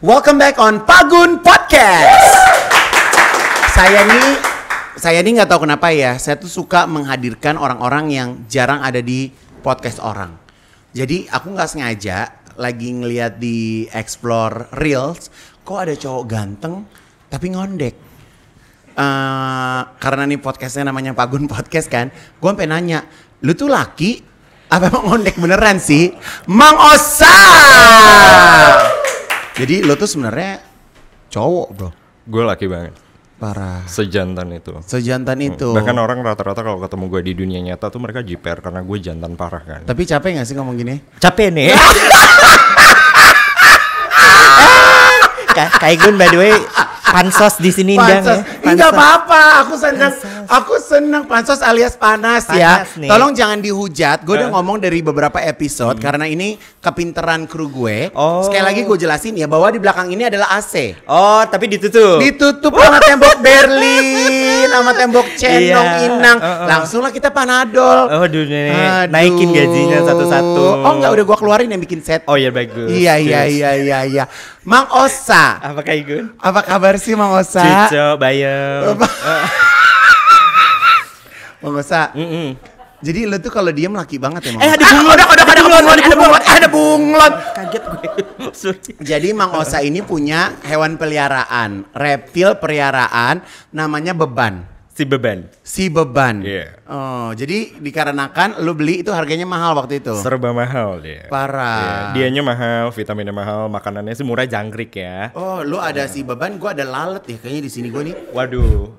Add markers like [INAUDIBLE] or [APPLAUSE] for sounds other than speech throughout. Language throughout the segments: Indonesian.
Welcome back on Pagun Podcast. Saya nih, saya nih nggak tahu kenapa ya. Saya tuh suka menghadirkan orang-orang yang jarang ada di podcast orang. Jadi aku nggak sengaja lagi ngeliat di explore reels, kok ada cowok ganteng tapi ngondek. Eh, karena nih podcastnya namanya Pagun Podcast kan, gue sampai nanya, lu tuh laki apa emang ngondek beneran sih? Mang Osa! Jadi lo tuh sebenarnya cowok bro, Gue laki banget. parah. Sejantan itu. Sejantan itu. Bahkan orang rata-rata kalau ketemu gue di dunia nyata tuh mereka jiper karena gue jantan parah kan. Tapi capek gak sih ngomong gini? Capek nih. [LAUGHS] Ka- Kak Igun by the way pansos di sini Indang Pansos. ya. Enggak apa-apa, aku senang. Aku senang pansos alias panas, ya. Panas nih. Tolong jangan dihujat. Gue udah ngomong dari beberapa episode karena ini kepinteran kru gue. Oh. Sekali lagi gue jelasin ya bahwa di belakang ini adalah AC. Oh, tapi ditutup. Ditutup sama [LAUGHS] tembok Berlin, sama tembok Cenong Iya. Inang. Oh, oh. Langsung lah kita panadol. Oh, aduh, nih, Aduh. naikin gajinya satu-satu. Oh enggak udah gua keluarin yang bikin set. Oh ya bagus. Iya iya iya iya iya. Mang Osa. Apa Igun? Apa kabar sih Mang Osa? Cuco, bayam. [LAUGHS] Mang Osa. Mm-mm. Jadi lu tuh kalau diem laki banget ya Mang Eh, ada bunglon. ada ada ada bunglon, ada bunglon, ada bunglon. Kaget gue. [LAUGHS] Sorry. Jadi Mang Osa ini punya hewan peliharaan, reptil peliharaan namanya beban. Si beban. Si beban. Iya. Oh, jadi dikarenakan lu beli itu harganya mahal waktu itu. Serba mahal dia. Parah. Iya, Dianya mahal, vitaminnya mahal, makanannya sih murah jangkrik ya. Oh, lu ada si beban, gua ada lalat ya kayaknya di sini gua nih. Waduh.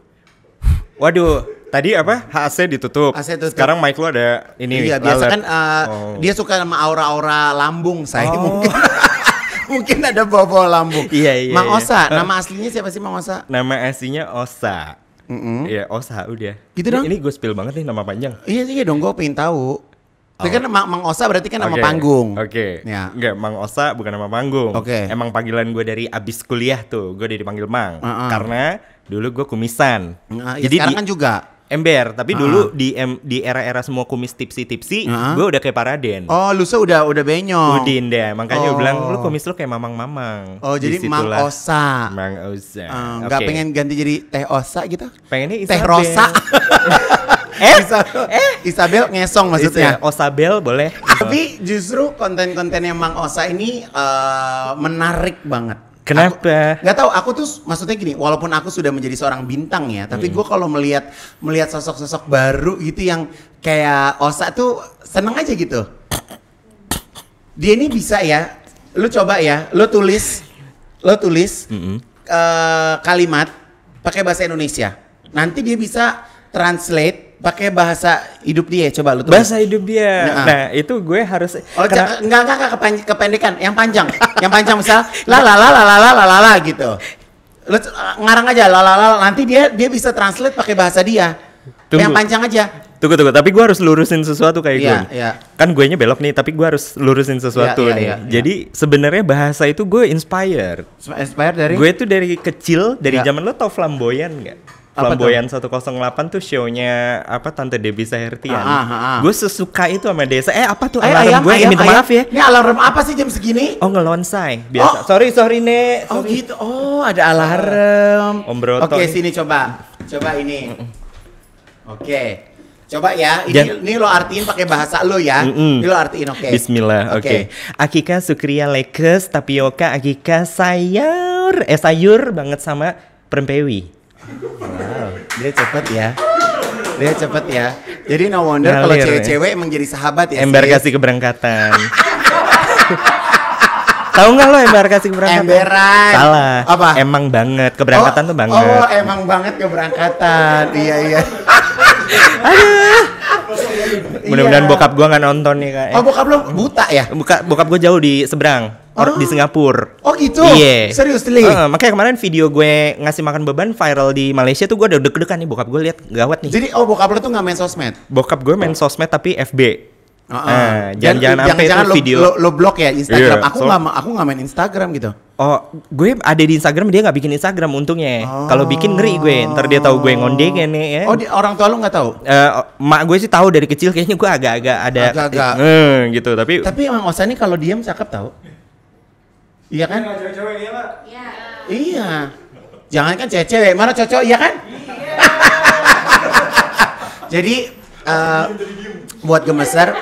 Waduh, tadi apa? HAC ditutup. AC tutup. Sekarang mic lu ada ini iya, biasa kan uh, Oh. dia suka sama aura-aura lambung saya Oh. mungkin. [LAUGHS] mungkin ada bawa-bawa lambung. Iya, iya, Mang iya. Osa, nama aslinya siapa sih Mang Osa? Nama aslinya Osa. Mm-mm. Iya, Osa udah. Gitu Ini- dong. Ini gue spill banget nih nama panjang. Iya iya dong, gue pengen tahu. Tapi kan Mang, Mang Osa berarti kan nama Oh. Panggung. Oke. Ya. Enggak, Mang Osa bukan nama panggung. Oke. Emang panggilan gue dari abis kuliah tuh, gue udah dipanggil Mang. Uh-uh. Karena dulu gue kumisan. Nah, ya Jadi sekarang di kan juga. Ember, tapi dulu di em, di era-era semua kumis tipsi-tipsi, Uh-uh. gue udah kayak Paraden. Oh, lu udah udah benyong. Udin deh, makanya gue Oh. bilang lu kumis lu kayak mamang-mamang. Oh, jadi Mang. Osa. Mang Osa. Eh, Nggak Oke. pengen ganti jadi Teh Osa gitu? Pengennya Teh Isabel. Rosa. [LAUGHS] Eh? Isabel, Isabel ngesong maksudnya. Ya, Osabel boleh. Tapi justru konten-konten yang Mang Osa ini eh, menarik banget. Kenapa? Aku, gak tahu, aku tuh maksudnya gini, walaupun aku sudah menjadi seorang bintang ya, tapi gue kalau melihat melihat sosok-sosok baru gitu yang kayak Osa tuh seneng aja gitu. Dia ini bisa ya, lu coba ya, lu tulis, lu tulis Mm-mm. eh, kalimat pakai bahasa Indonesia. Nanti dia bisa translate pakai bahasa hidup dia. Coba lu tulis. Bahasa hidup dia. Nah. Nah, itu gue harus Oh, ja- enggak, enggak, enggak, kepan- kependekan, yang panjang. yang panjang misal la la la la la la la la gitu. Lu ngarang aja la la la nanti dia dia bisa translate pakai bahasa dia. Tunggu. Yang panjang aja. Tunggu tunggu, tapi gue harus lurusin sesuatu kayak Iya, gue. iya. Kan gue nya belok nih, tapi gue harus lurusin sesuatu Iya, iya, nih. iya, iya. Jadi sebenarnya bahasa itu gue inspired. Inspired dari Gue tuh dari kecil, dari Iya. zaman lo tau flamboyan nggak? Apa Flamboyan 108 tuh show-nya apa Tante Debbie Sahertian. Ah, ah, ah. Gue sesuka itu sama desa. Eh apa tuh Eh, alarm ayam, gue? Eh, ayam, minta ayam. maaf ya. Ini alarm apa sih jam segini? Oh ngelonsai biasa. Oh. Sorry sorry nek. Oh Sorry. gitu. Oh, ada alarm. Om Broto Oke, nih. sini coba. Coba ini. Oke. Coba ya. Ini Jan- ini lo artiin pakai bahasa lo ya. Mm-mm. Ini lo artiin oke. Bismillah, oke. Akika Sukria Lekes, tapioka, Akika sayur, eh sayur banget sama perempewi. Wow, dia cepet ya. Dia cepet ya. Jadi no wonder kalau cewek-cewek emang jadi sahabat ya. Embarkasi keberangkatan. Tahu nggak lo embarkasi keberangkatan? Emberan. Salah. Apa? Emang banget keberangkatan Oh, tuh banget. Oh, emang banget keberangkatan. iya, iya. Mudah-mudahan Iya. bokap gua nggak nonton nih kak. Oh, bokap lo buta ya? Buka, bokap gue jauh di seberang, or- Oh. di Singapura. Oh gitu? Iya. Serius, Li? Heeh, makanya kemarin video gue ngasih makan beban viral di Malaysia tuh gue udah deg-degan nih bokap gue lihat gawat nih. Jadi oh bokap lo tuh nggak main sosmed? Bokap gue main sosmed tapi FB. Heeh. Nah, Dan jangan-jangan sampai jangan-jangan itu lo, video. lo, lo blok ya Instagram. Iya, aku so- nggak ma- aku nggak main Instagram gitu. Oh, gue ada di Instagram dia nggak bikin Instagram untungnya. Oh. Kalau bikin ngeri gue, ntar dia tahu gue ngondek nih ya. Oh, di, orang tua lo nggak tahu? Eh, mak gue sih tahu dari kecil kayaknya gue agak-agak ada Agak-agak. eh, gitu tapi Tapi emang Osa nih kalau diem cakep tau? Iya kan? cewek-cewek ya pak Iya. Jangan kan cewek-cewek, mana cocok, iya kan? [LAUGHS] Jadi eh, buat gemeser,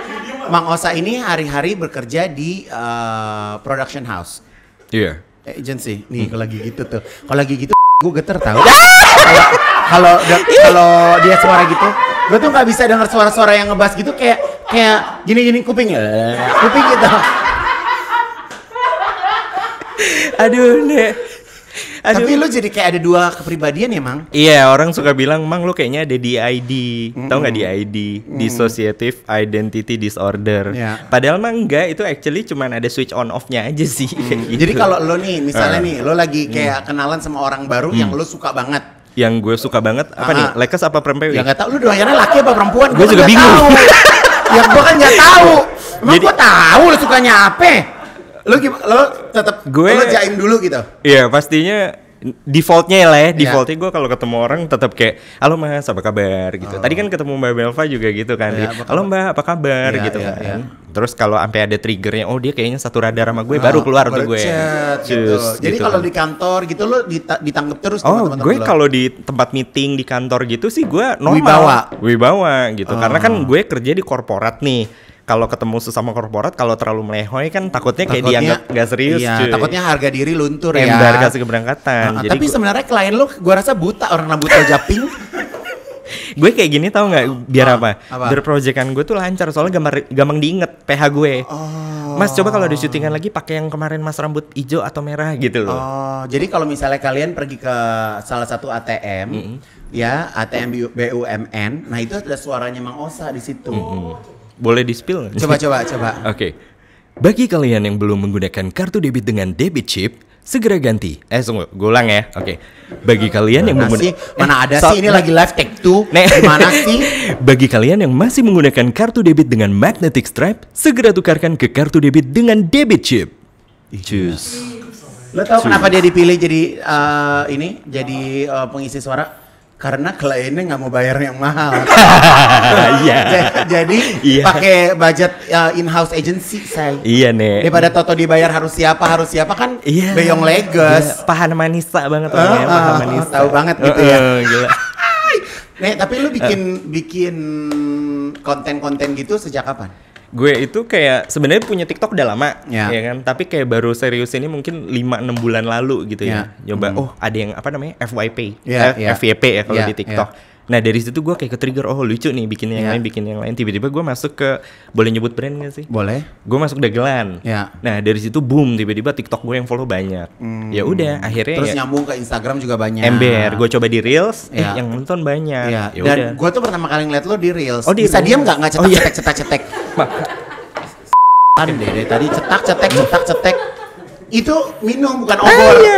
Mang Osa ini hari-hari bekerja di eh, production house, Iya. agency. Nih kalau lagi gitu tuh, kalau lagi gitu [LAUGHS] gue geter tahu. Kalau kalau kalau dia suara gitu, gue tuh nggak bisa dengar suara-suara yang ngebas gitu kayak kayak gini-gini kuping, eh, kuping gitu. Aduh, Nek. Aduh. Tapi lu jadi kayak ada dua kepribadian ya, Mang? Iya, orang suka bilang, "Mang lu kayaknya ada DID." Tahu nggak DID? Dissociative Identity Disorder. Ya. Padahal mah enggak, itu actually cuman ada switch on off-nya aja sih kayak gitu. Jadi kalau lo nih, misalnya Ah. nih, lo lagi kayak kenalan sama orang baru yang lo suka banget. yang gue suka banget apa Ah. nih? Lekes apa perempewi? Ya nggak tahu lu doyannya laki apa perempuan? Gua kan juga bingung. tahu. [LAUGHS] ya gua kan nggak tahu. Emang gua tahu lo sukanya apa? Lo gimana? Lo tetap Gue- lo jaim dulu gitu. Iya pastinya defaultnya lah ya Iya. defaultnya gue kalau ketemu orang tetap kayak halo mas apa kabar gitu tadi kan ketemu mbak Belva juga gitu kan dia, apa halo mbak apa kabar Iya, gitu iya, kan iya. terus kalau sampai ada triggernya oh dia kayaknya satu radar sama gue baru keluar tuh gue chat, gitu. Cus, Jadi gitu kalau kan. di kantor gitu lo dita- terus Oh, teman-teman gue lo? kalau di tempat meeting di kantor gitu sih gue normal. Wibawa. Wibawa gitu. Karena Oh. kan gue kerja di korporat nih. Kalau ketemu sesama korporat kalau terlalu melehoy kan takutnya kayak Takutnya- dianggap gak serius Iya, cuy. takutnya harga diri luntur ya. Kasih keberangkatan. Nah, tapi gue, sebenarnya klien lo gua rasa buta orang lo japing. [LAUGHS] gue kayak gini tau nggak Ah, biar apa? apa? Biar proyekan gue tuh lancar soalnya gampang gampang diinget PH gue. Oh. Mas coba kalau ada syutingan lagi pakai yang kemarin Mas rambut hijau atau merah gitu loh. Oh, jadi kalau misalnya kalian pergi ke salah satu ATM, ya ATM BU- BUMN, nah itu ada suaranya Mang Osa di situ. Boleh di spill? Coba coba coba. [LAUGHS] Oke. Bagi kalian yang belum menggunakan kartu debit dengan debit chip, segera ganti. Eh, tunggu, gue ulang ya. Oke. Bagi kalian yang Mana sih? menggunakan Mana ada so- sih ini lagi live take two? [LAUGHS] Nek. Gimana sih? [LAUGHS] Bagi kalian yang masih menggunakan kartu debit dengan magnetic stripe, segera tukarkan ke kartu debit dengan debit chip. Cus. Lo tau kenapa dia dipilih jadi eh, ini, jadi eh, pengisi suara? Karena kliennya nggak mau bayar yang mahal. [LAUGHS] Iya. Ja- jadi Iya. pakai budget eh, in-house agency, say. Iya, Nek. Daripada Toto dibayar harus siapa harus siapa kan Iya. Beyong Leges. Iya, Pahan manisa banget orangnya, ah, pahan manisa. tahu banget gitu ya. Heeh, gila. Nek, tapi lu bikin bikin konten-konten gitu sejak kapan? Gue itu kayak sebenarnya punya TikTok udah lama, Ya. ya kan? Tapi kayak baru serius ini mungkin 5-6 bulan lalu gitu ya. Ya. Nyoba, Hmm. oh ada yang apa namanya? FYP. Ya, Eh, ya. FYP ya kalau Ya, di TikTok. Nah dari situ gue kayak ke-trigger, oh lucu nih bikin yang Ya. lain, bikin yang lain. Tiba-tiba gue masuk ke, boleh nyebut brand gak sih? Boleh. Gue masuk dagelan. Ya. Nah dari situ boom, tiba-tiba TikTok gue yang follow banyak. Ya udah, akhirnya. Terus ya, nyambung ke Instagram juga banyak. ember. Gue coba di reels, eh, Ya. yang nonton banyak. Iya. Ya Dan gue tuh pertama kali ngeliat lo di reels. Oh, di Bisa diam nggak nggak cetak Oh, iya. cetek cetak cetek. Ma- [LAUGHS] Kan deh dari tadi cetak cetek cetak cetek. Itu minum bukan Ah, obor. iya.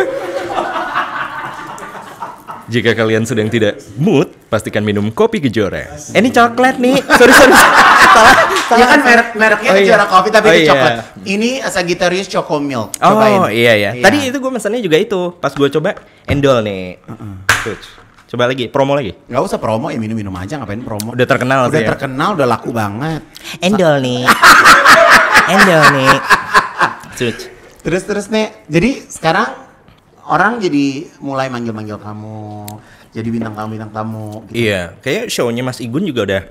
Jika kalian sedang tidak mood, pastikan minum kopi kejora. Eh, ini coklat nih. sorry, sorry. salah, Ya kan merek mereknya Oh, iya. Kejora Coffee tapi Oh, itu iya. coklat. Ini Sagittarius Choco Milk. Oh Cobain. iya, iya Tadi itu gue mesennya juga itu. Pas gue coba endol nih. Tuh, coba lagi, promo lagi. Nggak usah promo ya minum-minum aja ngapain promo. Udah terkenal Udah sih ya. terkenal, udah laku banget. Endol nih. [LAUGHS] endol nih. Cuc. Terus terus nih, jadi sekarang orang jadi mulai manggil-manggil kamu, jadi bintang tamu bintang tamu. Gitu. Iya, kayak show-nya Mas Igun juga udah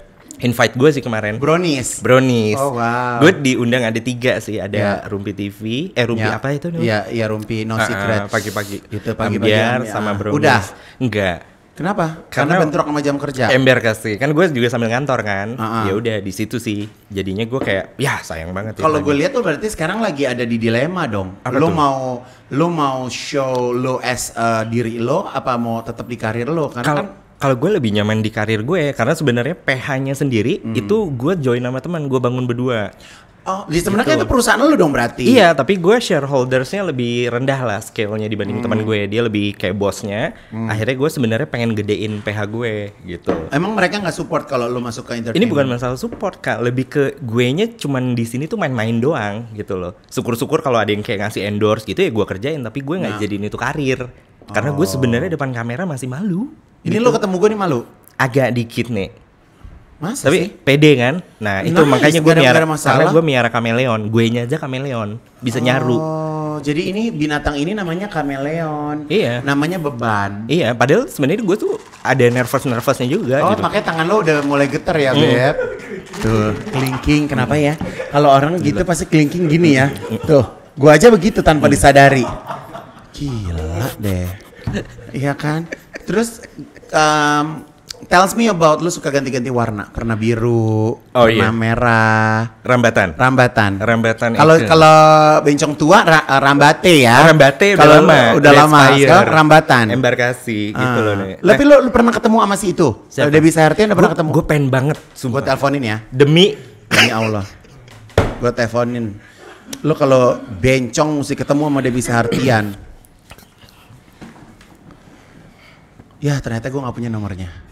invite gue sih kemarin. Brownies. Brownies. Oh, wow. Gue diundang ada tiga sih, ada Ya. Rumpi TV, eh Rumpi Ya. apa itu namanya? Iya, iya Rumpi No Ah, ah, Secret. pagi-pagi. Gitu pagi-pagi. Ya. sama brownies. Udah. Enggak. Kenapa? Karena, Karena- bentrok sama jam kerja. Ember kasih. Kan gue juga sambil ngantor kan. Ah. Ya udah di situ sih. Jadinya gue kayak ya sayang banget ya. Kalau gue lihat tuh berarti sekarang lagi ada di dilema dong. Apa lo tuh? mau lo mau show lo as uh, diri lo apa mau tetap di karir lo? Karena kalau kan kalau gue lebih nyaman di karir gue karena sebenarnya PH-nya sendiri Hmm. itu gue join sama teman gue bangun berdua. Oh, di sebenarnya Gitu. itu perusahaan lo dong berarti. Iya, tapi gue shareholdersnya lebih rendah lah scale-nya dibanding Hmm. teman gue. Dia lebih kayak bosnya. Akhirnya gue sebenarnya pengen gedein PH gue gitu. Emang mereka nggak support kalau lo masuk ke entertainment? Ini bukan masalah support kak, lebih ke gue nya cuman di sini tuh main-main doang gitu loh. Syukur-syukur kalau ada yang kayak ngasih endorse gitu ya gue kerjain, tapi gue nggak Nah. jadiin itu karir. Karena gue sebenarnya depan kamera masih malu. Ini lo ketemu gue nih malu. Agak dikit nih. Masa Tapi sih? pede kan? Nah itu Nice, makanya gue miara. Karena gue miara kameleon Gue nya aja kameleon Bisa nyaru Oh, jadi ini binatang ini namanya kameleon. Iya. Namanya beban. Iya padahal sebenarnya gue tuh ada nervous-nervousnya juga Oh, gitu makanya tangan lo udah mulai getar ya, Beb. Tuh, kelingking. Kenapa ya? Kalau orang gitu pasti kelingking gini ya. Tuh, gua aja begitu tanpa disadari. Gila deh. Iya kan? Terus um, tells me about lu suka ganti-ganti warna. Karena biru, Oh, warna iya. merah, Rambatan rambatan. Rambatan Kalau kalau bencong tua ra- rambate ya. Oh, Rambate udah lama Udah lama. Sekarang rambatan. Embarkasi gitu Ah. loh nih Tapi lu, lu pernah ketemu sama si itu? Siapa? Debbie Sahertian udah pernah ketemu? Gue pengen banget Gue sumpah. teleponin ya. Demi Demi Allah. Gue teleponin. Lu kalau bencong mesti ketemu sama Debbie Sahartian. Ya ternyata gue gak punya nomornya.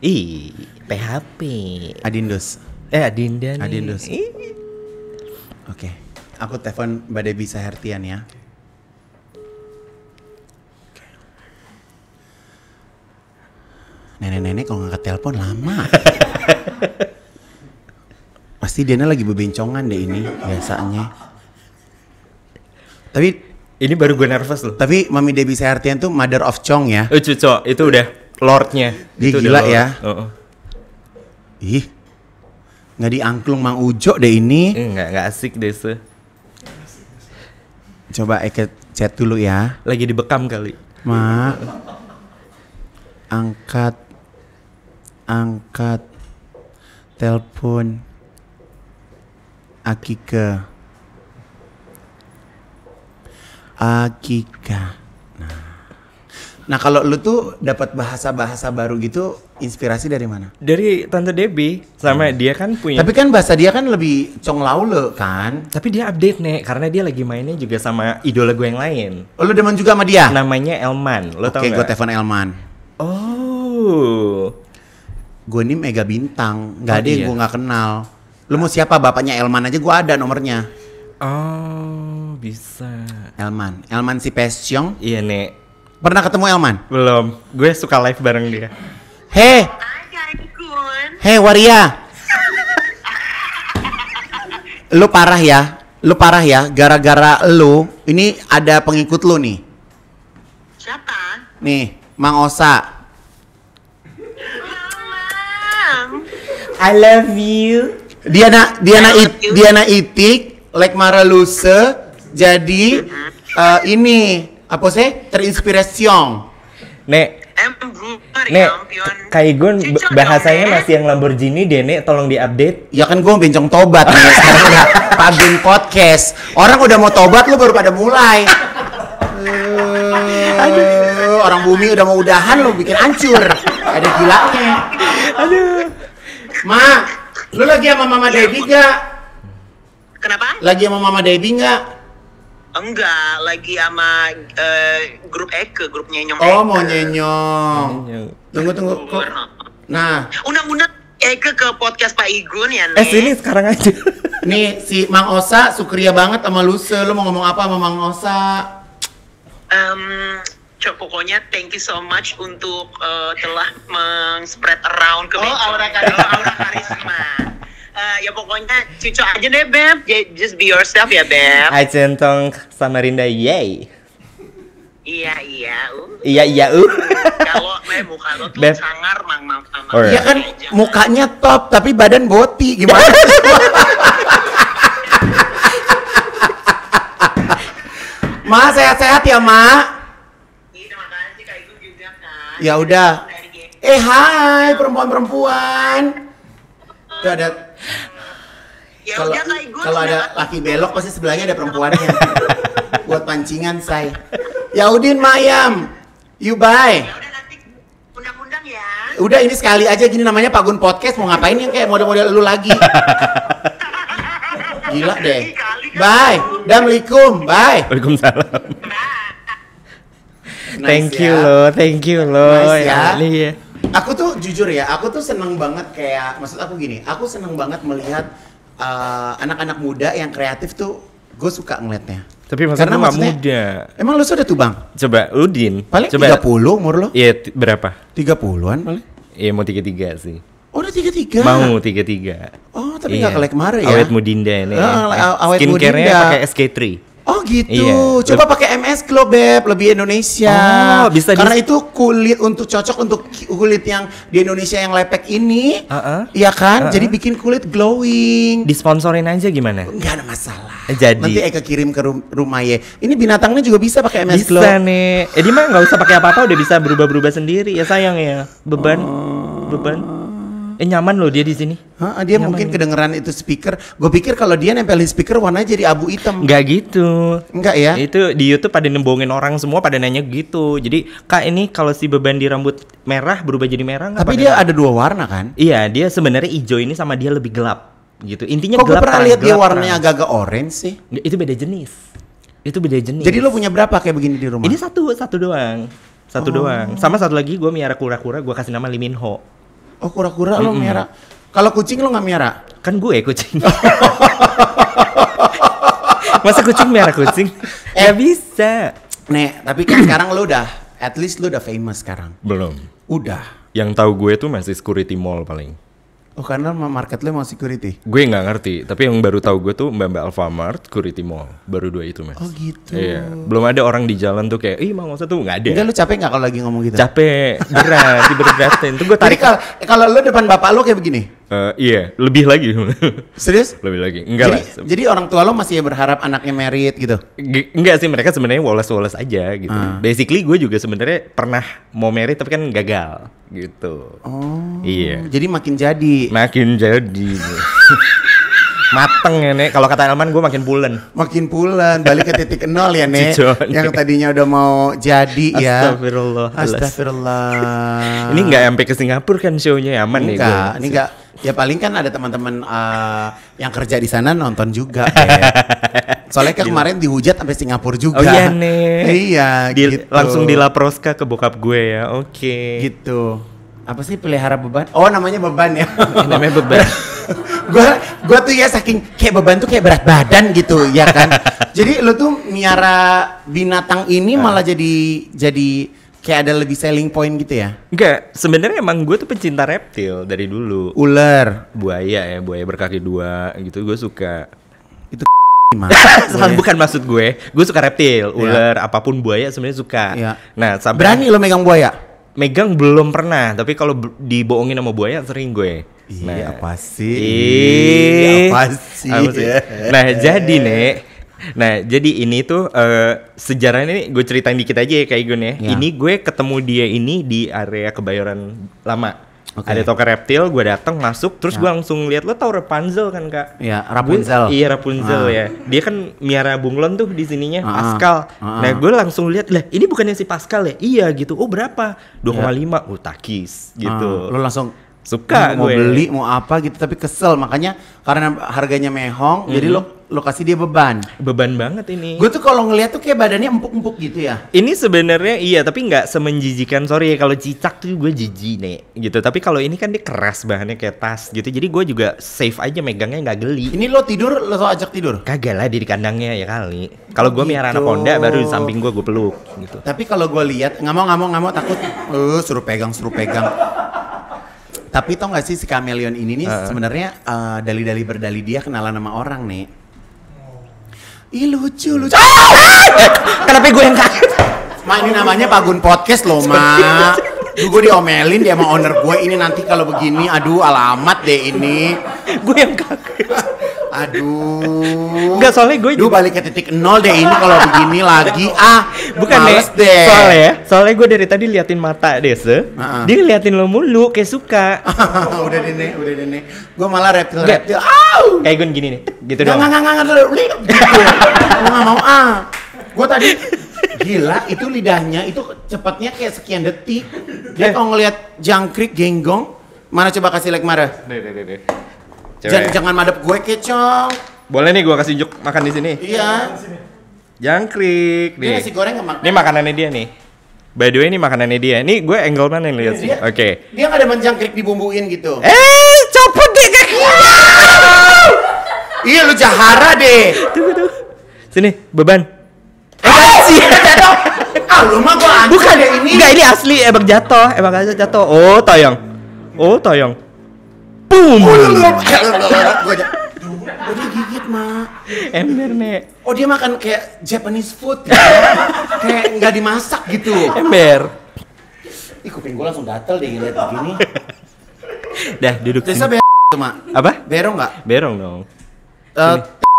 Ih PHP Adindus. Eh Adinda nih Adindus. Oke. Aku telepon Mbak Debbie Sahartian ya. Nenek-nenek kalau ngangkat telepon lama. [LAUGHS] Pasti dia lagi bebencongan deh ini biasanya. Tapi Ini baru gue nervous loh tapi Mami Debbie Sahartian tuh mother of Chong ya. Oh cuco itu udah lordnya Dia Itu gila lord. ya. Oh, oh. Ih. Nggak diangklung Mang Ujo deh ini. Nggak, nggak asik deh se Coba Eke chat dulu ya. Lagi dibekam kali Ma, angkat, angkat, telepon, Akika, Akika. Nah, nah kalau lu tuh dapat bahasa-bahasa baru gitu, inspirasi dari mana? Dari Tante Debbie Sama dia kan punya Tapi kan bahasa dia kan lebih cong laule kan? Tapi dia update nih Karena dia lagi mainnya juga sama idola gue yang lain Oh, lu demen juga sama dia? Namanya Elman Lo tau Oke, gue telepon Elman. Oh Gue ini mega bintang, nggak Oh, ada yang iya. gue nggak kenal. Lu mau siapa? Bapaknya Elman aja gue ada nomornya. Oh bisa Elman, Elman si Pesyong. Iya nek Pernah ketemu Elman? Belum Gue suka live bareng dia Hei, hei Waria. lu parah ya, lu parah ya. Gara-gara lu, ini ada pengikut lu nih. Siapa? Nih, Mang Osa. I love you Diana, Diana, It, you. Diana Itik, like Mara Luse. Jadi eh, ini apa sih? Terinspirasi. Nek Nek b- Cocok bahasanya Nek. masih yang Lamborghini deh Nek Tolong diupdate Ya kan gue bencong tobat nih [LAUGHS] sekarang udah Pagin podcast. Orang udah mau tobat lu baru pada mulai. Eh, orang bumi udah mau udahan lu bikin hancur. Ada gilanya. Aduh Ma, lu lagi sama Mama Debbie gak? Kenapa? Lagi sama Mama Debbie gak? Enggak, lagi sama eh, grup Eke, grup Nyenyong Oh Eke. mau nyenyong. Tunggu tunggu. Kok- Nah, Undang-undang Eke ke podcast Pak Igun ya, Eh Nek. sini sekarang aja [LAUGHS] nih si Mang Osa sukria banget sama Luse. Lu mau ngomong apa sama Mang Osa? Em, Cok, pokoknya thank you so much untuk eh, telah meng-spread around ke Oh, aura karisma. Oh, [LAUGHS] aura karisma. Eh, ya pokoknya cucu aja deh, Beb. J- Just be yourself ya, Beb. Hai centong Samarinda yay Iya, iya. Uh. Iya iya uh Kalau eh, muka lo tuh Beb. sangar, mang, mang, mang. Alright. Iya kan Jangan. mukanya top tapi badan boti gimana? [LAUGHS] ma sehat-sehat ya ma. Iya, Kak juga kan. Ya udah. Eh hai perempuan-perempuan. Tuh ada Ya kalau udah Kak Igun. kalau ada laki belok pasti sebelahnya ada perempuannya. [LAUGHS] Buat pancingan say. Yaudin Mayam. You bye. Ya udah nanti undang-undang ya. Udah ini sekali aja gini namanya Pagun Podcast mau ngapain yang kayak model-model lu lagi. [LAUGHS] Gila deh. Bye. Assalamualaikum. Bye. Waalaikumsalam Nice Thank you ya. lo Thank you lo Nice ya. Iya Aku tuh jujur ya, aku tuh seneng banget kayak maksud aku gini, aku seneng banget melihat uh, anak-anak muda yang kreatif tuh gue suka ngeliatnya. Tapi masa Karena gak maksudnya- muda Emang lu sudah tuh bang? Coba Udin Paling Coba 30 umur lu? Iya t- berapa? 30-an paling? Iya mau tiga tiga sih Oh, udah tiga-tiga. Mau tiga-tiga. Oh, tapi nggak ke Lekmare ya? Awet Mudinda ini. Ah, awet Skincare-nya pakai SK3. Oh gitu. Iya. Coba pakai MS Glow Beb, lebih Indonesia. Oh, bisa Karena di- itu kulit untuk cocok untuk kulit yang di Indonesia yang lepek ini. Iya kan? Uh-uh. Jadi bikin kulit glowing. Disponsorin aja gimana? Enggak ada masalah. Jadi. Nanti Eka kirim ke rum- rumah ya. Ini binatangnya juga bisa pakai MS Glow. Bisa nih. Eh dia mah nggak usah pakai apa-apa udah bisa berubah-berubah sendiri ya sayang ya. Beban, Oh. beban. Eh nyaman loh dia di sini. Hah, dia mungkin kedengeran itu speaker. Gue pikir kalau dia nempelin speaker warnanya jadi abu hitam. Nggak gitu. Enggak ya? Itu di YouTube pada nembongin orang semua pada nanya gitu. Jadi kak ini kalau si beban di rambut merah berubah jadi merah? Tapi dia ada dua warna kan? Iya dia sebenarnya hijau ini sama dia lebih gelap gitu. Intinya Kok gue gelap. pernah terang, lihat dia warnanya agak-agak orange sih? Itu beda jenis. Itu beda jenis. Jadi lo punya berapa kayak begini di rumah? Ini satu satu doang. Satu Oh. doang. Sama satu lagi gue miara kura-kura gue kasih nama Liminho. Oh kura-kura lo miara. Kalau kucing lo nggak miara? Kan gue kucing. [LAUGHS] Masa kucing miara kucing? Eh. Ya bisa. Nek, tapi kan sekarang lo udah, at least lo udah famous sekarang. Belum. Udah. Yang tahu gue tuh masih security mall paling. Oh karena ma- market lo mau security. Gue nggak ngerti, tapi yang baru tahu gue tuh Mbak Mbak Alfamart, Security Mall, baru dua itu mas. Oh gitu. Iya, belum ada orang di jalan tuh kayak, ih mau usah tuh nggak ada. Enggak lo capek nggak kalau lagi ngomong gitu? Capek, berat, diberatin. Tuh gue Jadi tarik. kalau kalau lo depan bapak lo kayak begini, Eh, iya, lebih lagi, [LAUGHS] serius? lebih lagi. Enggak jadi, lah. jadi orang tua lo masih berharap anaknya merit gitu. G- Enggak sih mereka sebenarnya woles-woles aja gitu. Ah. Basically gue juga sebenarnya pernah mau merit tapi kan gagal gitu. Oh. Iya. Jadi makin jadi, Makin jadi. [LAUGHS] Mateng ya nek. Kalau kata Elman gue makin pulen. makin pulen, balik ke titik nol ya [LAUGHS] nek. Yang tadinya udah mau jadi ya. Astagfirullah. Astagfirullah. Ini nggak sampai ke Singapura kan show-nya aman nih gue. Ini enggak. Ya paling kan ada teman-teman eh, yang kerja di sana nonton juga. Beb. [LAUGHS] Soalnya kan kemarin dihujat sampai Singapura juga. Oh iya nih. iya, Di- gitu. Langsung dilaproska ke bokap gue ya. Oke. gitu. Apa sih pelihara beban? Oh, namanya beban ya. Namanya beban. [LAUGHS] gua gua tuh ya saking kayak beban tuh kayak berat badan gitu ya kan. [LAUGHS] jadi lu tuh miara binatang ini Ah. malah jadi jadi kayak ada lebih selling point gitu ya. Enggak, sebenarnya emang gue tuh pecinta reptil dari dulu. Ular. Buaya ya, buaya berkaki dua gitu gue suka. [LAUGHS] Gimana? Salah, bukan maksud gue, gue suka reptil, ular, apa pun buaya sebenarnya suka. Iya. Nah, sampai Berani lo megang buaya? Megang belum pernah, tapi kalau dibohongin sama buaya sering gue. Iya, apa sih? Ih, Apa sih? apa Nah, jadi nek, nah jadi ini tuh eh, sejarahnya ini gue ceritain dikit aja ya kayak gue ya. Ya. Ini gue ketemu dia ini di area Kebayoran Lama. Oke. Ada toko reptil, gue datang masuk, terus gue langsung lihat lo tau Rapunzel kan kak? Ya, Rapunzel. Gue- iya Rapunzel Ah. ya. Dia kan miara bunglon tuh di sininya, Ah, Pascal. ah, Nah ah. gue langsung lihat lah, ini bukannya si Pascal ya? Iya gitu. Oh berapa? 2,5. Oh takis gitu. Ah, lo langsung Suka mau gue. beli mau apa gitu tapi kesel makanya karena harganya mehong jadi lo lo kasih dia beban. Beban banget ini. Gue tuh kalau ngeliat tuh kayak badannya empuk-empuk gitu ya. Ini sebenarnya iya tapi nggak semenjijikan sorry ya kalau cicak tuh gue jijik nih gitu tapi kalau ini kan dia keras bahannya kayak tas gitu jadi gue juga safe aja megangnya nggak geli Ini lo tidur lo ajak tidur. kagak lah dia di kandangnya ya kali kalau gue miara Gitu. anaconda baru di samping gue gue peluk gitu Tapi kalau gue lihat nggak mau nggak mau nggak mau takut, eh suruh pegang suruh pegang. Tapi tau gak sih si kameleon ini nih sebenarnya eh, dali-dali berdali dia kenalan sama orang nih. Ih lucu lucu. kenapa gue yang kaget Ma ini namanya Pagun Podcast loh ma. Gue diomelin dia sama owner gue ini nanti kalau begini aduh alamat deh ini. gue yang kaget Aduh. Enggak, soalnya gue Duh juga- balik ke titik nol deh ini kalau begini lagi ah. bukan males deh. soalnya ya soalnya gue dari tadi liatin mata dese Heeh. dia ngeliatin lo mulu kayak suka udah deh nih, udah deh nih. Gue malah reptil reptil. Au. kayak gue gini nih gitu dong nggak, nggak, nggak, nggak, gitu. Gue mau ah. Gue tadi gila itu lidahnya itu cepatnya kayak sekian detik. Dia Eh. kalau ngelihat jangkrik genggong, mana coba kasih like marah. Deh, deh, deh, deh. Jangan, Cewek. jangan madep gue kecong. boleh nih gue kasih juk makan di sini Iya. jangkrik Dia nih nasi goreng makan. Ini makanannya dia nih. By the way ini makanannya dia. Ini gue angle mana yang lihat sih? Dia- Oke. Dia nggak ada menjangkrik dibumbuin gitu. Eh, copot deh kakinya. Iya lu jahara deh. Tunggu tuh. Sini, beban. Eh, [LAUGHS] sih. Ah lu mah gua Bukan deh ini. Enggak, ini asli emang jatuh. Emang aja jatuh. Oh, tayang. Oh, tayang. Boom. Gue aja. Oh dia gigit mak. Ember nek. Oh dia makan kayak Japanese food ya. kayak nggak dimasak gitu. Ember. Ih kuping gue langsung gatel deh ngeliat begini. Dah duduk Terus sini. be tuh mak. Apa? Berong nggak? Berong dong. Eh,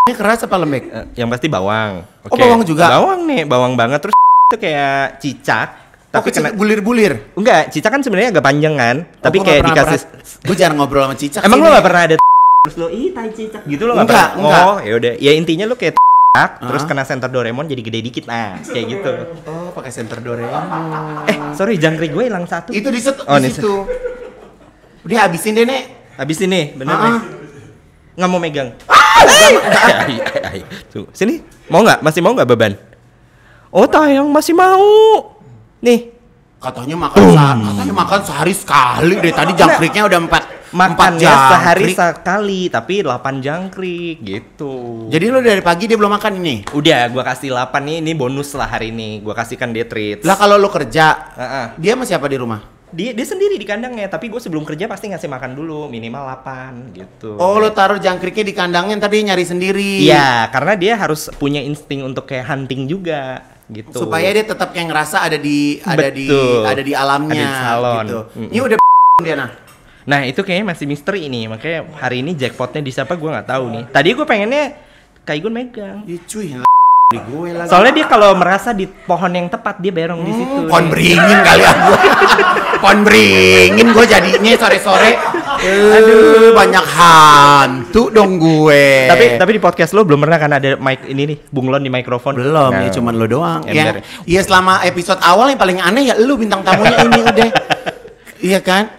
ini keras apa lembek? Eh, yang pasti bawang. Oh, bawang juga? Bawang nih, bawang banget terus [LAUGHS] itu kayak cicak. Tapi Tapi kena bulir-bulir. enggak, cicak kan sebenarnya agak panjang kan, tapi Oh, gua kayak dikasih pernah- Gue jarang ngobrol sama cicak. Emang sih, lo gak pernah ada terus lo ih tai cicak gitu lo gak Enggak, pernah? enggak. Oh, ya udah. Ya intinya lo kayak cicak, terus Ah. kena senter Doraemon jadi gede dikit nah, kayak gitu. Oh pakai center Doraemon. Eh, sorry jangkrik gue hilang satu. Itu di, situ. Oh, di nih. situ. Dia habisin deh nek. Habis ini, bener Ah, nih. ah. Nggak mau megang. Ayo, ayo. Tuh, sini. Mau nggak? Masih mau nggak beban? Oh, tayang masih mau. Nih, Katanya makan sa- katanya makan sehari sekali deh. Tadi jangkriknya udah empat empat makannya jangkrik. sehari sekali, tapi 8 jangkrik gitu. Jadi lo dari pagi dia belum makan ini. Udah, gua kasih 8 nih, ini bonus lah hari ini. Gua kasihkan dia treats. Lah kalau lo kerja, Heeh. dia masih apa di rumah? Dia dia sendiri di kandangnya, tapi gue sebelum kerja pasti ngasih makan dulu minimal 8 gitu. Oh lo taruh jangkriknya di kandangnya tadi nyari sendiri. Iya, karena dia harus punya insting untuk kayak hunting juga gitu. Supaya dia tetap yang ngerasa ada di ada di Betul. ada di alamnya Ada di salon. gitu. Ini udah [LAUGHS] dia nah. Nah itu kayaknya masih misteri ini, makanya hari ini jackpotnya di siapa gue nggak tahu nih. Tadi gue pengennya Kaigun megang. Ih cuy, di gue lagi. Soalnya dia kalau merasa di pohon yang tepat dia berong di situ. Pohon beringin kali aku. [LAUGHS] Pohon beringin gue jadinya sore-sore. Aduh, banyak hantu dong gue. Tapi tapi di podcast lo belum pernah kan ada mic ini nih, bunglon di mikrofon. belum Nah, ya cuman lo doang. ember. Yang iya selama episode awal yang paling aneh ya lu bintang tamunya ini [LAUGHS] udah. Iya kan?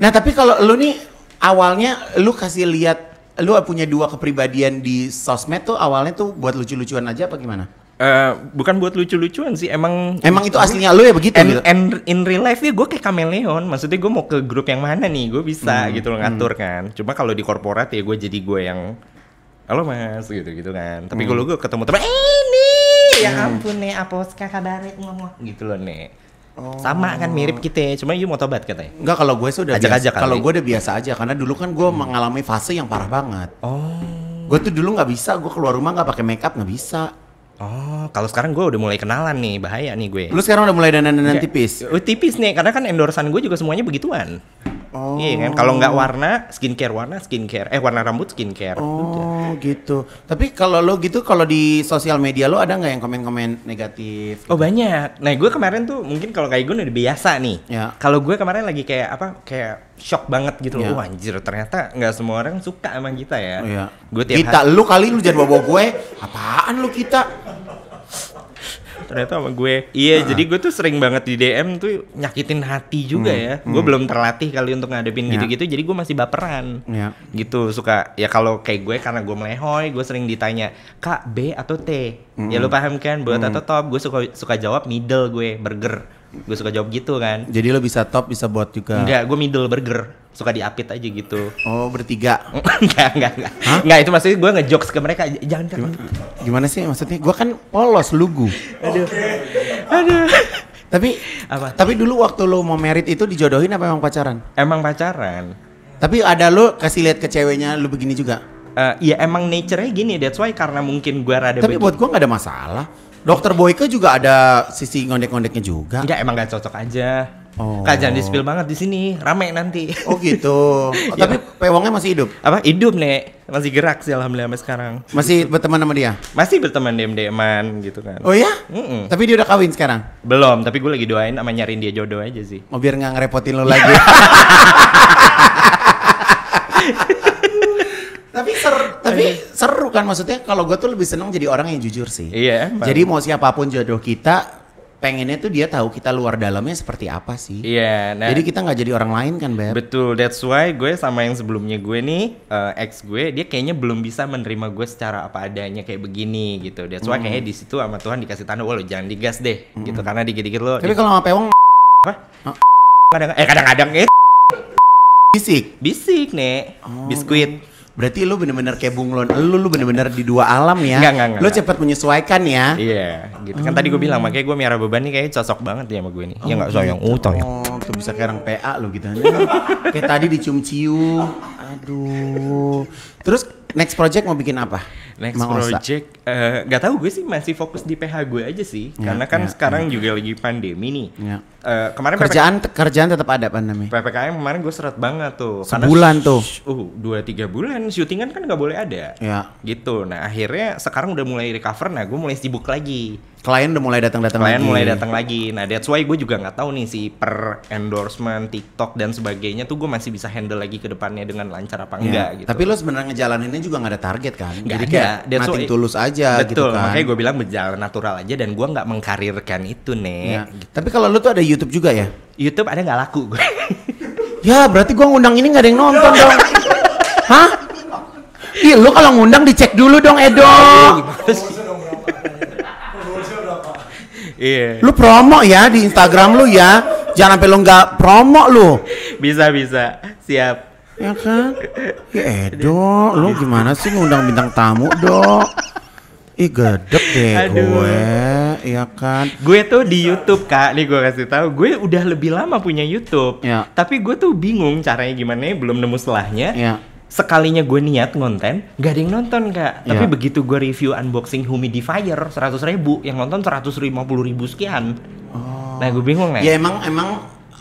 Nah, tapi kalau lu nih awalnya lu kasih lihat lu punya dua kepribadian di sosmed tuh awalnya tuh buat lucu-lucuan aja apa gimana? eh, bukan buat lucu-lucuan sih, emang Emang itu aslinya lu ya begitu and, gitu? and in real life ya gue kayak kameleon. Maksudnya gue mau ke grup yang mana nih? Gue bisa Hmm, gitu loh ngatur kan. Cuma kalau di korporat ya gue jadi gue yang halo mas gitu gitu kan. Tapi Hmm. kalau gue ketemu teman eh ini ya ampun nih apa kabarnya ngomong gitu loh nih Oh. sama kan mirip kita cuma you mau tobat katanya Enggak kalau gue sudah Ajak biasa. aja kali. Kalau gue udah biasa aja karena dulu kan gue mengalami fase yang parah banget. oh Gue tuh dulu nggak bisa, gue keluar rumah nggak pakai makeup nggak bisa. oh kalau sekarang gue udah mulai kenalan nih bahaya nih gue Lu sekarang udah mulai dandan-dandan Kayak- tipis. Oh, tipis nih, karena kan endorsan gue juga semuanya begituan. Oh. Iya kan, kalau nggak warna skincare warna skincare, eh warna rambut skincare. Udah. Oh gitu. Tapi kalau lo gitu, kalau di sosial media lo ada nggak yang komen-komen negatif? Oh banyak. Nah gue kemarin tuh mungkin kalau kayak gue udah biasa nih. Ya. Kalau gue kemarin lagi kayak apa, kayak shock banget gitu Ya. loh. Wah anjir ternyata nggak semua orang suka sama kita ya. Oh, iya. Gue tiap kita, hari lu kali lu jangan bawa gue. Apaan lu kita? Ternyata sama gue. Iya jadi gue tuh sering banget di DM tuh nyakitin hati juga ya. Gue belum terlatih kali untuk ngadepin Hmm. Ya. gitu-gitu. Jadi gue masih baperan. Ya. gitu suka ya kalau kayak gue karena gue melehoy gue sering ditanya kak B atau T Hmm. ya lu paham kan buat atau top gue suka suka jawab middle gue burger gue suka jawab gitu kan Jadi lo bisa top, bisa buat juga. enggak gue middle burger suka diapit aja gitu Oh bertiga. [LAUGHS] enggak enggak enggak enggak itu maksudnya gue ngejokes ke mereka "J- jangan kan Gimana sih maksudnya? Gue kan polos, lugu. aduh Tapi Apa? tapi dulu waktu lo mau merit itu dijodohin apa emang pacaran? emang pacaran Tapi ada lo kasih lihat ke ceweknya lu begini juga. Eh, ya emang nature-nya gini that's why karena mungkin gue rada Tapi begi- buat gua nggak ada masalah. Dokter Boyke juga ada sisi ngondek-ngondeknya juga. enggak emang gak cocok aja Oh. kak jangan di spill banget di sini rame nanti Oh gitu. Oh, [LAUGHS] tapi pewongnya masih hidup. apa hidup nek masih gerak sih alhamdulillah sampai sekarang Masih berteman sama dia. masih berteman dm dman gitu kan Oh ya? Mm-mm. Tapi dia udah kawin sekarang. belum tapi gue lagi doain sama nyariin dia jodoh aja sih Mau biar nggak ngerepotin lo [LAUGHS] lagi. [LAUGHS] tapi seru, tapi seru kan maksudnya kalau gue tuh lebih seneng jadi orang yang jujur sih. iya emang. Jadi mau siapa pun jodoh kita, pengennya tuh dia tahu kita luar dalamnya seperti apa sih. iya nah Jadi kita nggak jadi orang lain kan, Beb? betul that's why gue sama yang sebelumnya gue nih eh, ex gue dia kayaknya belum bisa menerima gue secara apa adanya kayak begini gitu that's why Hmm. kayaknya di situ sama Tuhan dikasih tanda wah lo jangan digas deh gitu karena dikit-dikit lo Tapi kalau sama Pewong apa kadang eh kadang-kadang eh bisik. bisik nek Oh. biskuit Berarti lu bener-bener kayak bunglon. Lu lu bener-bener di dua alam ya. Nggak, nggak, nggak, Lu cepet menyesuaikan ya. Iya, gitu kan tadi gue bilang makanya gue miara beban nih kayaknya cocok banget ya sama gue nih. Ya nggak sayang, oh sayang. Oh, tuh bisa kayak orang PA lo gitu. kayak tadi dicium-cium. Aduh. Terus next project mau bikin apa? Next Mang project, eh, nggak tahu gue sih masih fokus di PH gue aja sih, Ya, karena kan ya, sekarang juga lagi pandemi nih. Ya. Eh, kemarin Kerjaan kerjaan tetap ada pandemi. PPKM kemarin gue seret banget tuh. Sebulan tuh. Uh, dua tiga bulan syutingan kan nggak boleh ada. Ya. Gitu. Nah akhirnya sekarang udah mulai recover. Nah gue mulai sibuk lagi. Klien udah mulai datang-datang lagi. Klien mulai datang lagi. Nah that's why gue juga nggak tahu nih si per endorsement, TikTok dan sebagainya tuh gue masih bisa handle lagi ke depannya dengan lancar apa Ya, enggak gitu. Tapi lo sebenarnya ngejalaninnya juga nggak ada target kan? Nggak Jadi ada. kayak That's nothing why- tulus aja Betul, gitu kan. makanya gue bilang berjalan natural aja dan gue nggak mengkarirkan itu nih. Ya. Tapi kalau lo tuh ada YouTube juga ya? YouTube ada nggak laku gue? [LAUGHS] Ya berarti gua ngundang ini nggak ada yang nonton dong. Hah? Ih lu kalau ngundang dicek dulu dong Edo. Iya. Lu promo ya di Instagram lu ya. Jangan sampai lu nggak promo lu. Bisa bisa. Siap. Ya kan? Ya Edo, lu gimana sih ngundang bintang tamu, Dok? Ih gedek deh Aduh. gue, ya kan? Gue tuh di YouTube kak, nih gue kasih tahu, gue udah lebih lama punya YouTube. Ya. Tapi gue tuh bingung caranya gimana, belum nemu selahnya. Ya. Sekalinya gue niat ngonten, gak ada yang nonton kak. Tapi Ya. begitu gue review unboxing humidifier 100 ribu, yang nonton 150 ribu sekian. Nah gue bingung Ya ya. emang emang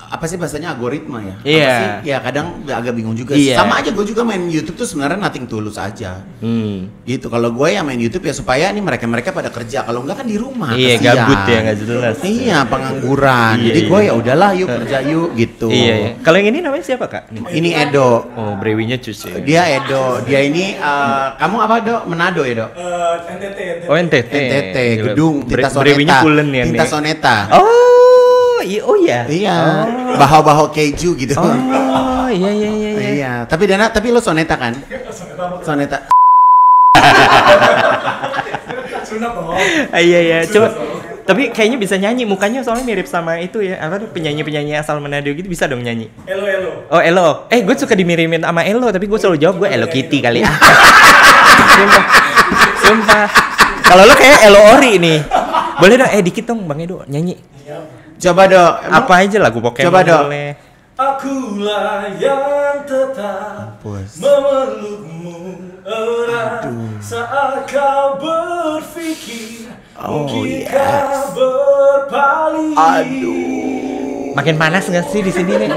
apa sih bahasanya algoritma ya? Iya. sih? Ya kadang agak bingung juga. Iya. Sama aja gue juga main YouTube tuh sebenarnya nothing tulus aja. Hmm. Gitu. Kalau gue ya main YouTube ya supaya nih mereka-mereka pada kerja. Kalau enggak kan di rumah. Iya, kasihan. gabut ya, nggak jelas. Iya, pengangguran. Iya, Jadi iya. gue ya udahlah yuk kerja yuk gitu. Iya, iya. Kalau yang ini namanya siapa kak? Nih. Ini Edo. Oh, brewinya cus ya. Dia Edo. Dia ini eh, kamu apa, Dok? Manado ya, Dok? Oh NTT. NTT, Gila. gedung Bre- Tinta brewinya Soneta. pulen ya Tinta. Soneta. Oh, iya, oh iya. Iya. Baho-baho keju gitu. Oh, iya iya iya. iya. Iya, tapi Dana, tapi lo soneta kan? Soneta. Ah, iya iya, coba. Tapi kayaknya bisa nyanyi, mukanya soalnya mirip sama itu ya. Apa tuh penyanyi-penyanyi asal Manado gitu bisa dong nyanyi. Elo elo. Oh Elo, eh gue suka dimirimin sama Elo, tapi gue selalu jawab gue Elo Kitty kali ah. Sumpah, sumpah. Kalau lo kayak Elo Ori nih, boleh dong, eh dikit dong Bang Edo nyanyi. Coba dok. emang- Apa aja lagu Pokemon Coba, Dok. boleh. Akulah yang tetap Mampus. memelukmu erat saat kau berpikir Oh, mungkin yes. kau berpaling. Aduh. Makin panas nggak sih di sini nih?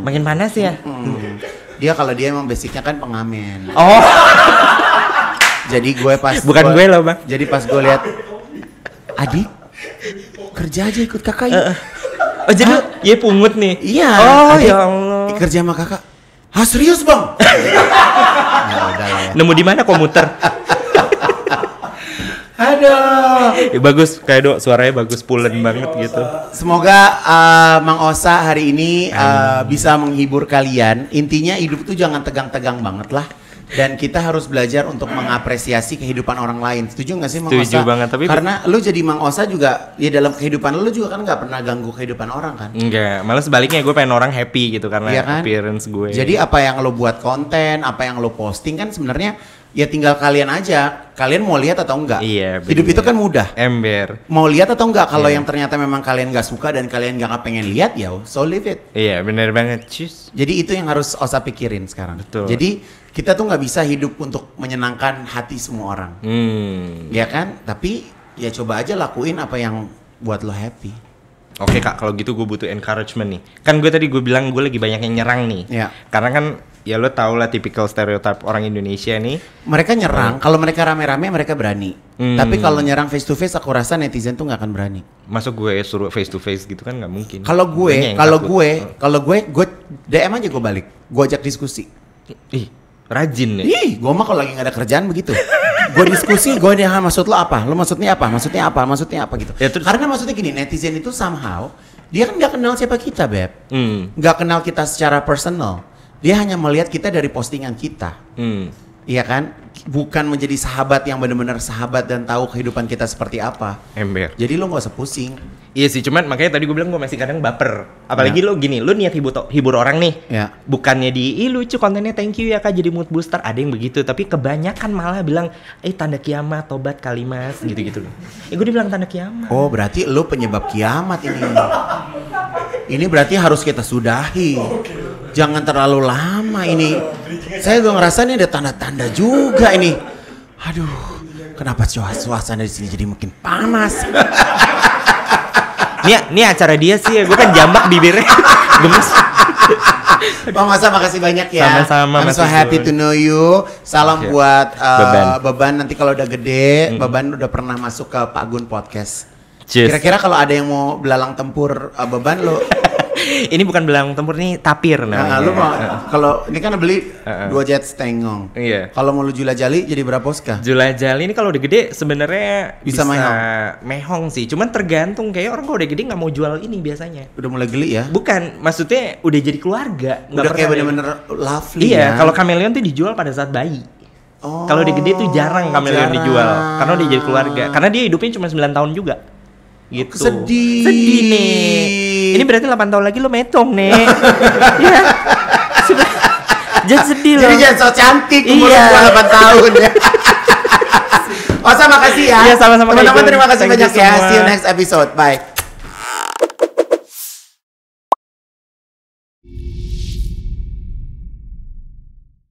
Makin panas ya? Hmm. Dia kalau dia emang basicnya kan pengamen. Oh, [LAUGHS] Jadi gue pas Bukan gue loh, Bang. Jadi pas gue lihat adik kerja aja ikut kakak yuk. oh jadi iya pungut nih? Iya. Oh ya Allah. Kerja sama kakak. Hah serius bang? [LAUGHS] ya udah ya. Nemu di mana komuter? Aduh. Ya, bagus, kayak dok suaranya bagus pulen banget gitu. Semoga uh, Mang Osa hari ini uh, bisa menghibur kalian. Intinya hidup tuh jangan tegang-tegang banget lah. Dan kita harus belajar untuk mengapresiasi kehidupan orang lain. Setuju nggak sih Mang Setuju Osa? banget, tapi- karena lu jadi Mang Osa juga ya dalam kehidupan lu juga kan nggak pernah ganggu kehidupan orang kan. Enggak, malah sebaliknya gue pengen orang happy gitu karena Iya kan? appearance gue. Jadi apa yang lo buat konten, apa yang lo posting kan sebenarnya ya tinggal kalian aja. Kalian mau lihat atau enggak? Iya, Hidup itu kan mudah. ember. Mau lihat atau enggak? Kalau Iya. yang ternyata memang kalian nggak suka dan kalian nggak pengen lihat ya, so leave it. Iya, bener banget. Cus. Jadi itu yang harus Osa pikirin sekarang. Betul. Jadi kita tuh nggak bisa hidup untuk menyenangkan hati semua orang, Hmm. ya kan? Tapi ya coba aja lakuin apa yang buat lo happy. Oke kak, kalau gitu gue butuh encouragement nih. Kan gue tadi gue bilang gue lagi banyak yang nyerang nih. Ya. Karena kan ya lo tau lah tipikal stereotype orang Indonesia nih. Mereka nyerang, kalau mereka rame-rame mereka berani. Hmm. Tapi kalau nyerang face to face, aku rasa netizen tuh nggak akan berani. Masuk gue suruh face to face gitu kan nggak mungkin. Kalau gue, kalau gue, kalau gue, gue DM aja gue balik, gue ajak diskusi. ih rajin ya. Ih, gue mah kalau lagi nggak ada kerjaan begitu. gue diskusi, gue dia maksud lo apa? Lo maksudnya apa? Maksudnya apa? Maksudnya apa gitu. Ya, terus- Karena maksudnya gini, netizen itu somehow dia kan nggak kenal siapa kita, beb. Hmm. Nggak kenal kita secara personal. Dia hanya melihat kita dari postingan kita. Hmm. Iya kan? Bukan menjadi sahabat yang benar-benar sahabat dan tahu kehidupan kita seperti apa. Ember. Jadi lo nggak usah pusing. Iya sih, cuman makanya tadi gue bilang gue masih kadang baper. Apalagi lo gini, lo niat hibur, hibur orang nih. Ya. Bukannya di, ih lucu kontennya thank you ya kak jadi mood booster. Ada yang begitu, tapi kebanyakan malah bilang, eh tanda kiamat, tobat kali mas, gitu-gitu loh. Ya gue dibilang tanda kiamat. Oh, berarti lo penyebab kiamat ini. Ini berarti harus kita sudahi. Jangan terlalu lama ini. Saya udah ngerasa nih ada tanda-tanda juga ini. Aduh, kenapa suas- suasana di sini jadi makin panas? Ini ini acara dia sih ya, gue kan jambak bibirnya. [LAUGHS] Gemes. Bang Masa makasih banyak ya. Sama-sama, I'm so happy to know you. Salam Oke. buat uh, Beban. beban. nanti kalau udah gede, beban udah pernah masuk ke Pak Gun podcast. Cheers. Kira-kira kalau ada yang mau belalang tempur uh, beban lo, ini bukan belang tempur nih tapir nah, namanya. lu mau kalau ini kan beli dua jet stengong. Iya. Kalau mau lu jula jali jadi berapa oska? Jula Jali ini kalau udah gede sebenarnya Bisa mehong. mehong sih. Cuman tergantung kayak orang kalau udah gede nggak mau jual ini biasanya. Udah mulai geli ya? Bukan, maksudnya udah jadi keluarga. Udah kayak bener-bener lovely Iya, ya. kalau kameleon tuh dijual pada saat bayi. Oh, Kalau udah gede tuh jarang kameleon jarang. dijual karena udah jadi keluarga. Karena dia hidupnya cuma 9 tahun juga. Gitu. Sedih. Sedih nih. Ini berarti 8 tahun lagi lo metong. [LAUGHS] Iya. Sudah- Jangan sedih loh. Jadi jangan so cantik umur Iya. gua 8 tahun ya. [LAUGHS] Osa makasih ya. Iya, sama-sama, Teman-teman Igun. terima kasih Thank banyak ya. semua. See you next episode. Bye.